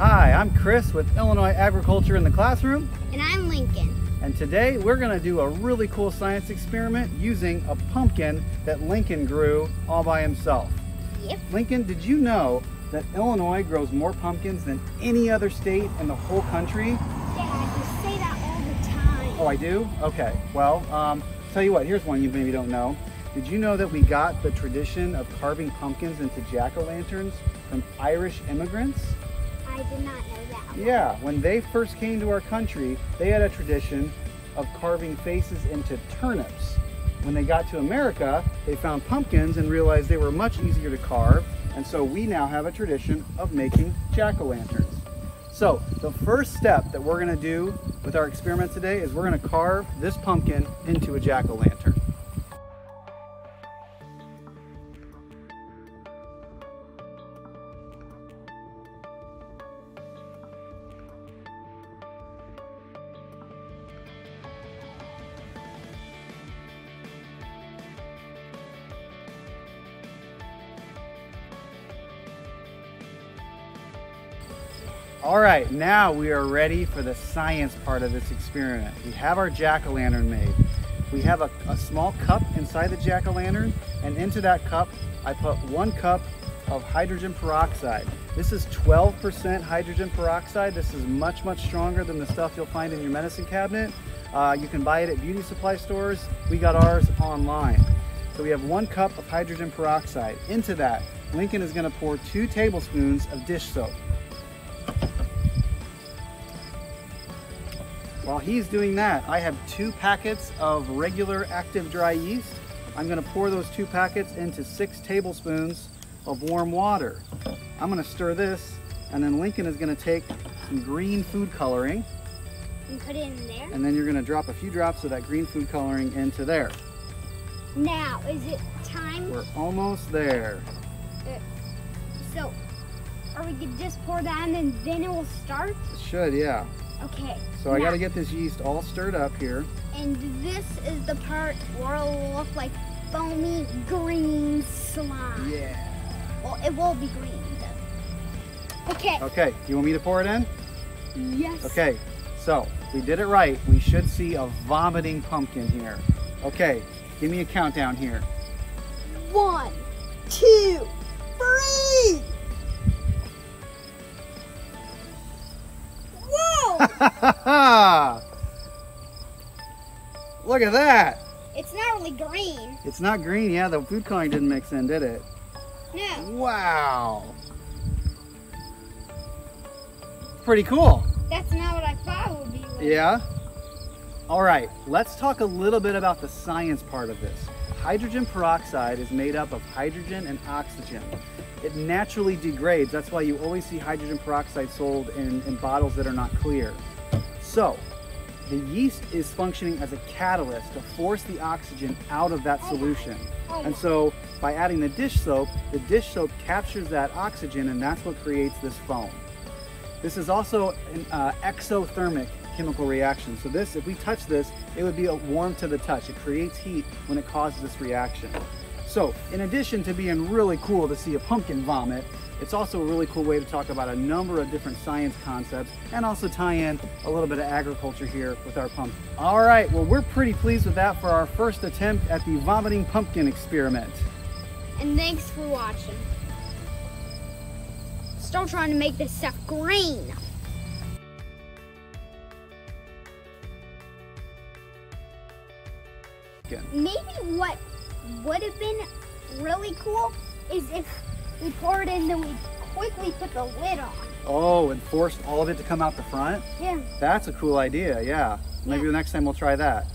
Hi, I'm Chris with Illinois Agriculture in the Classroom. And I'm Lincoln. And today we're going to do a really cool science experiment using a pumpkin that Lincoln grew all by himself. Yep. Lincoln, did you know that Illinois grows more pumpkins than any other state in the whole country? Dad, you say that all the time. Oh, I do? Okay. Well, um, tell you what, here's one you maybe don't know. Did you know that we got the tradition of carving pumpkins into jack-o'-lanterns from Irish immigrants? Did not know that. Yeah, when they first came to our country, they had a tradition of carving faces into turnips. When they got to America, they found pumpkins and realized they were much easier to carve, and so we now have a tradition of making jack-o'-lanterns. So the first step that we're gonna do with our experiment today is we're gonna carve this pumpkin into a jack-o'-lantern. All right, now we are ready for the science part of this experiment. We have our jack-o'-lantern made. We have a, a small cup inside the jack-o'-lantern, and into that cup, I put one cup of hydrogen peroxide. This is 12% hydrogen peroxide. This is much, much stronger than the stuff you'll find in your medicine cabinet. Uh, you can buy it at beauty supply stores. We got ours online. So we have one cup of hydrogen peroxide. Into that, Lincoln is gonna pour two tablespoons of dish soap. While he's doing that, I have two packets of regular active dry yeast. I'm gonna pour those two packets into six tablespoons of warm water. I'm gonna stir this, and then Lincoln is gonna take some green food coloring, And put it in there. and then you're gonna drop a few drops of that green food coloring into there. Now, is it time? We're almost there. Uh, so, are we gonna just pour that in and then it will start? It should, yeah. Okay. So I gotta get this yeast all stirred up here. And this is the part where it'll look like foamy green slime. Yeah. Well, it will be green though. Okay. Okay, you want me to pour it in? Yes. Okay, so we did it right. We should see a vomiting pumpkin here. Okay, give me a countdown here. One, two, three. Look at that. it's not really green. It's not green. Yeah, the food coloring didn't mix in, did it? No, Wow. Pretty cool. that's not what I thought it would be. Like. Yeah? All right, let's talk a little bit about the science part of this. Hydrogen peroxide is made up of hydrogen and oxygen. It naturally degrades. That's why you always see hydrogen peroxide sold in, in bottles that are not clear. So, the yeast is functioning as a catalyst to force the oxygen out of that solution. And so, by adding the dish soap, the dish soap captures that oxygen and that's what creates this foam. This is also an uh, exothermic chemical reaction. So this, if we touch this, it would be warm to the touch. It creates heat when it causes this reaction. So in addition to being really cool to see a pumpkin vomit, it's also a really cool way to talk about a number of different science concepts and also tie in a little bit of agriculture here with our pumpkin. All right, well, we're pretty pleased with that for our first attempt at the vomiting pumpkin experiment. And thanks for watching. Still trying to make this stuff green. Maybe what would have been really cool is if we poured it and then we quickly put the lid on. Oh, and forced all of it to come out the front? Yeah. That's a cool idea, yeah. Maybe Yeah. the next time we'll try that.